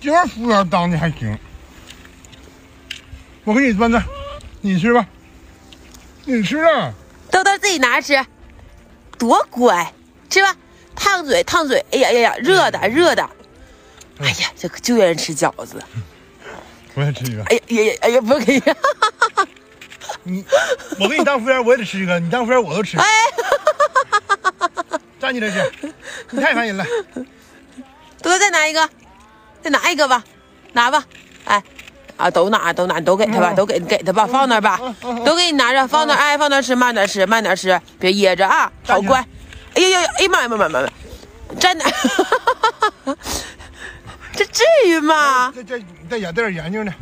今儿服务员当的还行。我给你端着，你吃吧。你吃啊？豆豆自己拿着吃，多乖，吃吧。烫嘴，烫嘴。哎呀呀呀，热的，热的。哎呀，这就愿意吃饺子。我也吃一个。哎呀呀呀，哎呀，不可以。你，我给你当服务员，我也得吃一个。你当服务员，我都吃。哎。站起来吃，你太烦人了。多再拿一个，再拿一个吧，拿吧。哎，啊，都拿，都拿，都给他吧，都给给他吧，放那吧，都给你拿着，放那，哎，放那吃，慢点吃，慢点吃，别噎着啊，好乖。哎呀呀呀，哎呀妈呀妈妈妈。妈，站那，这至于吗？这这，在眼袋眼睛呢，啊。